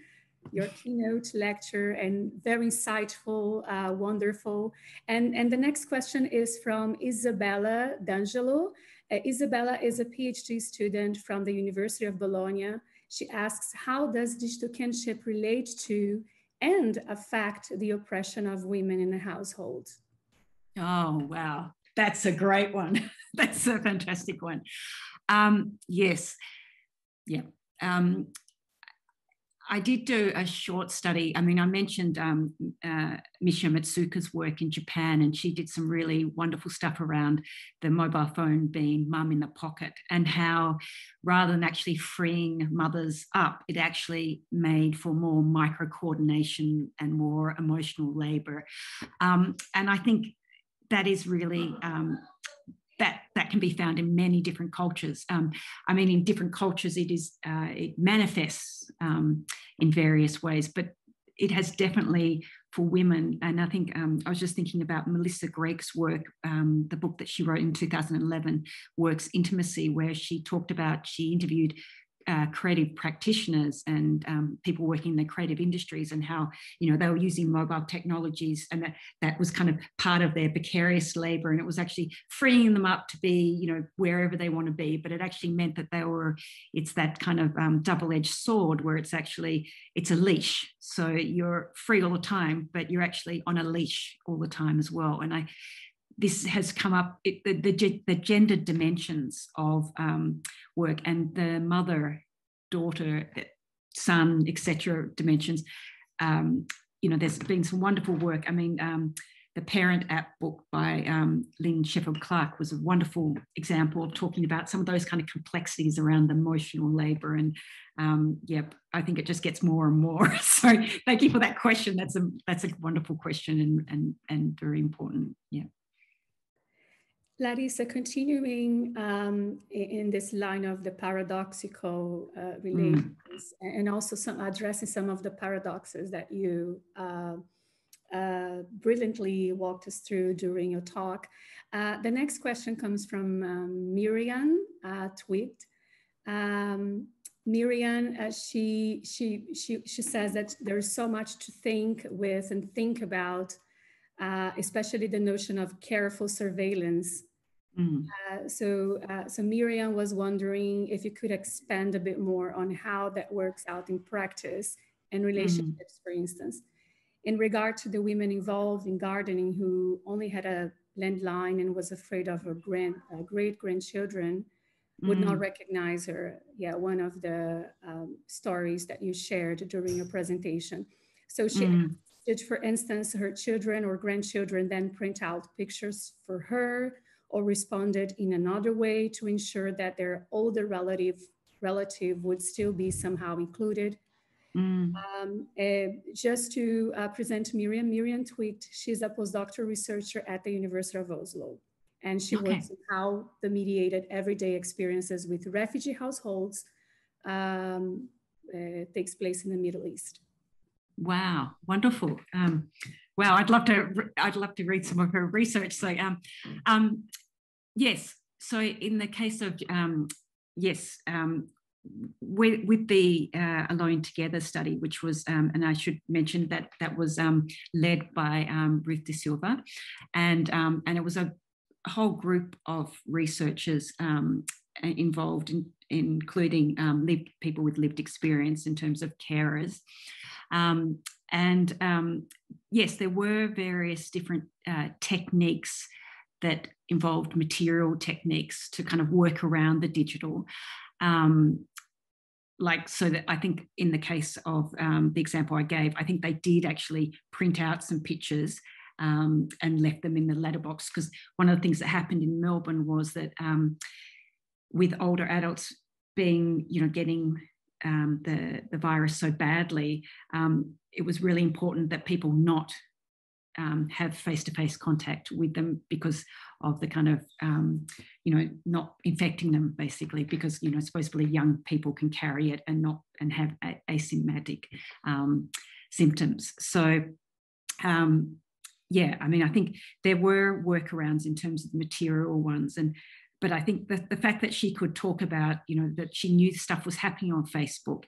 your keynote lecture and very insightful, uh, wonderful. And, and the next question is from Isabella D'Angelo. Uh, Isabella is a PhD student from the University of Bologna. She asks, how does digital kinship relate to and affect the oppression of women in the household? Oh, wow. That's a great one. [laughs] That's a fantastic one. Um, yes. Yeah. Um, I did do a short study. I mean, I mentioned um, uh, Michio Matsuda's work in Japan, and she did some really wonderful stuff around the mobile phone being mum in the pocket and how rather than actually freeing mothers up, it actually made for more micro coordination and more emotional labor. Um, and I think that is really um, that that can be found in many different cultures. Um, I mean, in different cultures, it is uh, it manifests um, in various ways, but it has definitely for women. And I think um, I was just thinking about Melissa Gregg's work, um, the book that she wrote in 2011, Works Intimacy, where she talked about she interviewed uh, creative practitioners and um, people working in the creative industries and how you know they were using mobile technologies and that that was kind of part of their precarious labor. And it was actually freeing them up to be you know wherever they want to be. But it actually meant that they were it's that kind of um, double-edged sword where it's actually it's a leash. So you're free all the time but you're actually on a leash all the time as well. And i this has come up it, the, the, the gendered dimensions of um, work and the mother daughter son etc dimensions um, you know there's been some wonderful work. I mean um, the parent app book by um, lynn schofield clark was a wonderful example of talking about some of those kind of complexities around emotional labor and um, yep i think it just gets more and more. [laughs] So thank you for that question. That's a that's a wonderful question and and and very important. Yeah Larissa, continuing um, in this line of the paradoxical uh, relations mm. and also some, addressing some of the paradoxes that you uh, uh, brilliantly walked us through during your talk. Uh, the next question comes from um, Miriam uh, Tweet. Um, Miriam, uh, she, she, she, she says that there's so much to think with and think about uh, especially the notion of careful surveillance Mm. Uh, so, uh, so Miriam was wondering if you could expand a bit more on how that works out in practice and relationships, mm. for instance, in regard to the women involved in gardening who only had a landline and was afraid of her grand, uh, great grandchildren. would mm. not recognize her. Yeah, one of the um, stories that you shared during your presentation. So she mm. did, for instance, her children or grandchildren then print out pictures for her or responded in another way to ensure that their older relative relative would still be somehow included. Mm. Um, uh, just to uh, present Miriam, Miriam Twicht, she's a postdoctoral researcher at the University of Oslo. And she okay. works on how the mediated everyday experiences with refugee households um, uh, takes place in the Middle East. Wow, wonderful. Um, wow, I'd love to. I'd love to read some of her research. So, um, um, yes. So, in the case of um, yes, um, with, with the uh, Alone Together study, which was, um, and I should mention that that was um, led by Ruth De Souza, and um, and it was a whole group of researchers um, involved, in, including lived, people with lived experience in terms of carers. And yes, there were various different uh, techniques that involved material techniques to kind of work around the digital. Um, like so that I think in the case of um, the example I gave, I think they did actually print out some pictures um, and left them in the letterbox because one of the things that happened in Melbourne was that um, with older adults being, you know, getting um, the the virus so badly, um, it was really important that people not um, have face-to-face contact with them because of the kind of um, you know not infecting them basically because you know supposedly young people can carry it and not and have a- asymptomatic um, symptoms. So um, yeah i mean i think there were workarounds in terms of material ones and but i think the, the fact that she could talk about you know that she knew stuff was happening on facebook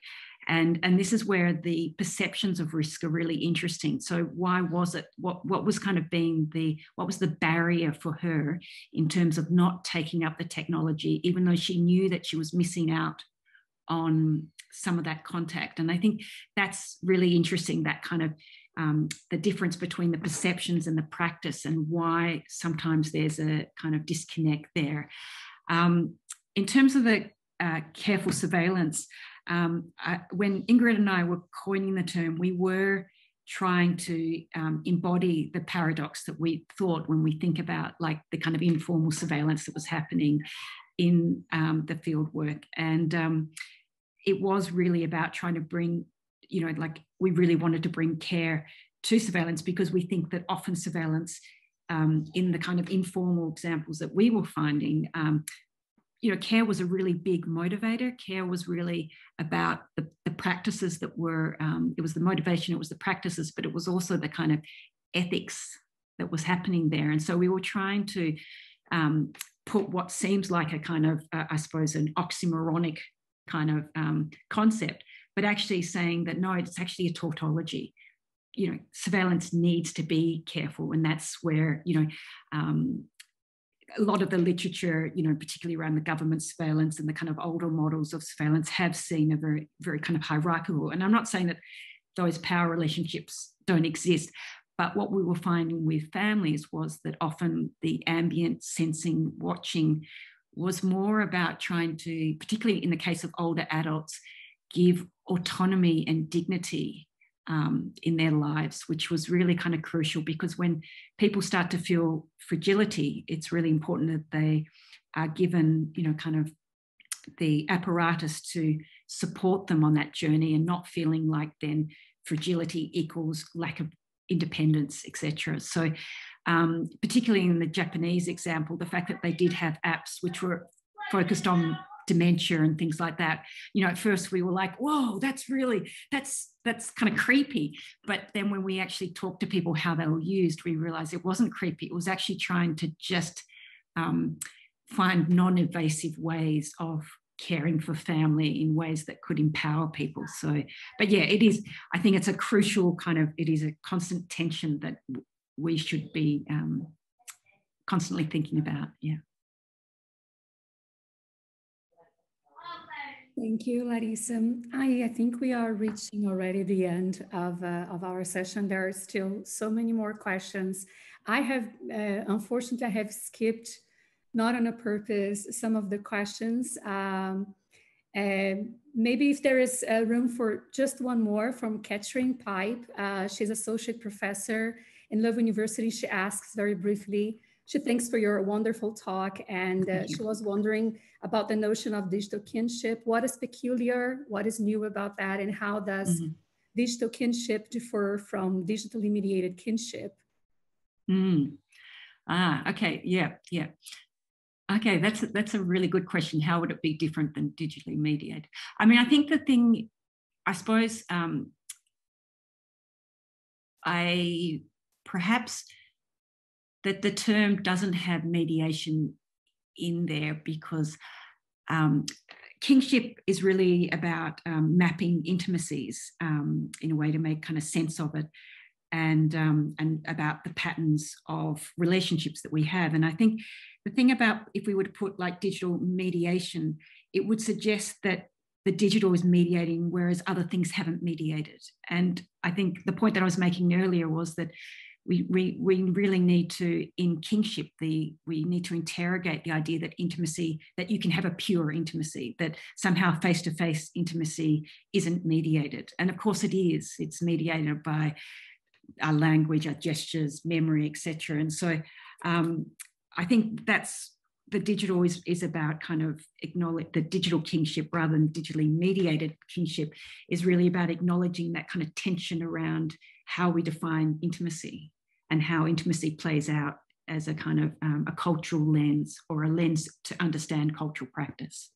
and and this is where the perceptions of risk are really interesting. So why was it what what was kind of being the what was the barrier for her in terms of not taking up the technology even though she knew that she was missing out on some of that contact? And i think that's really interesting that kind of um, the difference between the perceptions and the practice and why sometimes there's a kind of disconnect there um, in terms of the uh, careful surveillance um, I, when Ingrid and I were coining the term, we were trying to um, embody the paradox that we thought when we think about like the kind of informal surveillance that was happening in um, the field work. And um, it was really about trying to bring, you know, like we really wanted to bring care to surveillance because we think that often surveillance um, in the kind of informal examples that we were finding um, you know, care was a really big motivator. Care was really about the, the practices that were, um, it was the motivation, it was the practices, but it was also the kind of ethics that was happening there. And so we were trying to um, put what seems like a kind of, uh, I suppose, an oxymoronic kind of um, concept, but actually saying that no, it's actually a tautology. You know, surveillance needs to be careful, and that's where you know um, a lot of the literature, you know, particularly around the government surveillance and the kind of older models of surveillance, have seen a very, very kind of hierarchical. And I'm not saying that those power relationships don't exist, but what we were finding with families was that often the ambient sensing, watching was more about trying to, particularly in the case of older adults, give autonomy and dignity um, in their lives, which was really kind of crucial because when people start to feel fragility, it's really important that they are given, you know, kind of the apparatus to support them on that journey and not feeling like then fragility equals lack of independence, etc. So, um, particularly in the Japanese example, the fact that they did have apps which were focused on dementia and things like that. You know at first we were like whoa that's really that's that's kind of creepy. But then when we actually talked to people how they were used we realized it wasn't creepy. It was actually trying to just um, find non-invasive ways of caring for family in ways that could empower people. So but yeah it is i think it's a crucial kind of it is a constant tension that we should be um, constantly thinking about yeah Thank you, Larissa. I, I, think we are reaching already the end of, uh, of our session. There are still so many more questions. I have, uh, unfortunately, I have skipped not on a purpose, some of the questions. Um, and maybe if there is a room for just one more from Catherine Pipe, uh, she's associate professor in Love University. She asks very briefly, she thanks for your wonderful talk and uh, she was wondering about the notion of digital kinship. What is peculiar? What is new about that? And how does mm -hmm. digital kinship differ from digitally mediated kinship? Mm. Ah, okay, yeah, yeah. Okay, that's a, that's a really good question. How would it be different than digitally mediated? I mean, I think the thing, I suppose, um, I perhaps that the term doesn't have mediation in there because um, kinship is really about um, mapping intimacies um, in a way to make kind of sense of it and um, and about the patterns of relationships that we have. And i think the thing about if we were to put like digital mediation it would suggest that the digital is mediating whereas other things haven't mediated. And i think the point that i was making earlier was that we, we, we really need to, in kinship, the, we need to interrogate the idea that intimacy, that you can have a pure intimacy, that somehow face to face intimacy isn't mediated. And of course it is, it's mediated by our language, our gestures, memory, etc. And so um, I think that's the digital is, is about kind of acknowledge the digital kinship rather than digitally mediated kinship is really about acknowledging that kind of tension around how we define intimacy and how intimacy plays out as a kind of um, a cultural lens or a lens to understand cultural practice.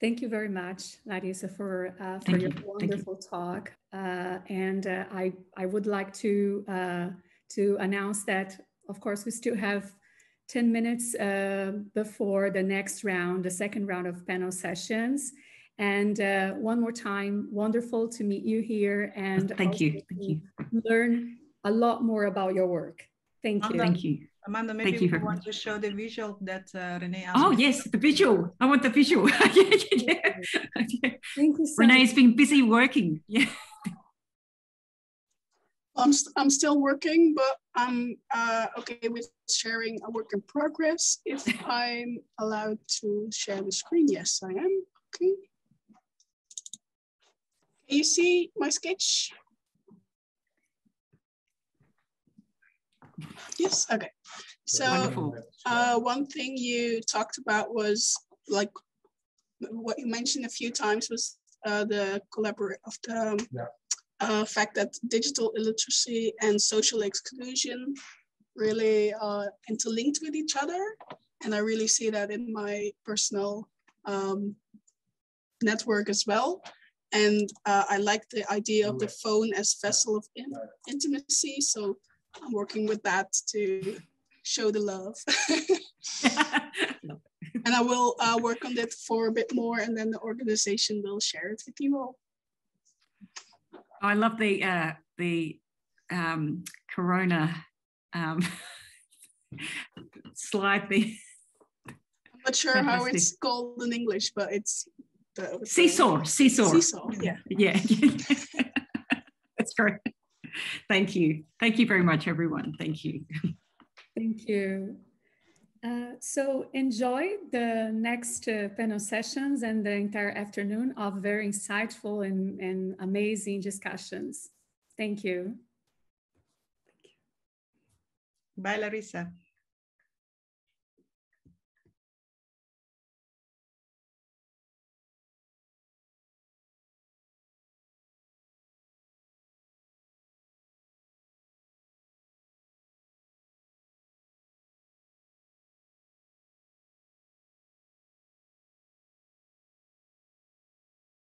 Thank you very much, Larissa, for, uh, for your you. wonderful you. talk. Uh, and uh, I, I would like to, uh, to announce that, of course, we still have 10 minutes uh, before the next round, the second round of panel sessions. And uh, one more time, wonderful to meet you here and thank you. Thank you. Learn a lot more about your work. Thank you. Thank you. Amanda, maybe Thank you you want to show the visual that uh, Renee asked. Oh, yes, the visual. I want the visual. [laughs] yeah, yeah, yeah. Thank you so Renee's been busy working. Yeah. I'm, st I'm still working, but I'm uh, okay with sharing a work in progress. If [laughs] I'm allowed to share the screen, yes, I am. Okay. Can you see my sketch? Yes, okay. So uh, one thing you talked about was like what you mentioned a few times was uh, the collaborate of the yeah. uh, fact that digital illiteracy and social exclusion really are interlinked with each other. And I really see that in my personal um, network as well. And uh, I like the idea of the phone as vessel of in intimacy. So I'm working with that to show the love. [laughs] and I will uh, work on it for a bit more and then the organization will share it with you all. Oh, I love the uh, the um, Corona um, [laughs] slide thing. I'm not sure Fantastic. how it's called in English, but it's the, seesaw, seesaw. Seesaw, yeah. [laughs] Yeah. That's great. Thank you. Thank you very much, everyone. Thank you. Thank you. Uh, so enjoy the next uh, panel sessions and the entire afternoon of very insightful and, and amazing discussions. Thank you. Bye, Larissa.